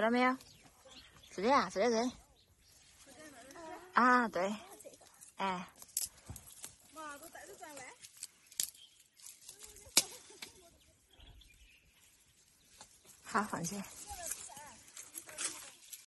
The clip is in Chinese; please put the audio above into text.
看了没有？是的呀是的是啊对。哎。好放心